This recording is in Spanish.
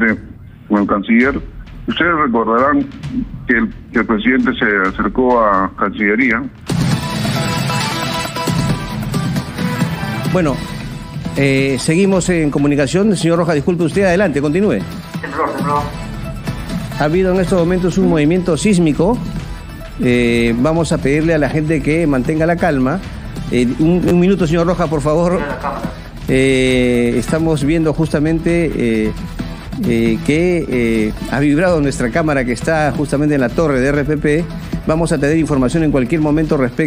directamente con el canciller. Ustedes recordarán que el, que el presidente se acercó a Cancillería. Bueno, eh, seguimos en comunicación. Señor Rojas, disculpe usted, adelante, continúe. Ha habido en estos momentos un movimiento sísmico. Eh, vamos a pedirle a la gente que mantenga la calma. Eh, un, un minuto, señor Rojas, por favor. Eh, estamos viendo justamente eh, eh, que eh, ha vibrado nuestra cámara que está justamente en la torre de RPP. Vamos a tener información en cualquier momento respecto.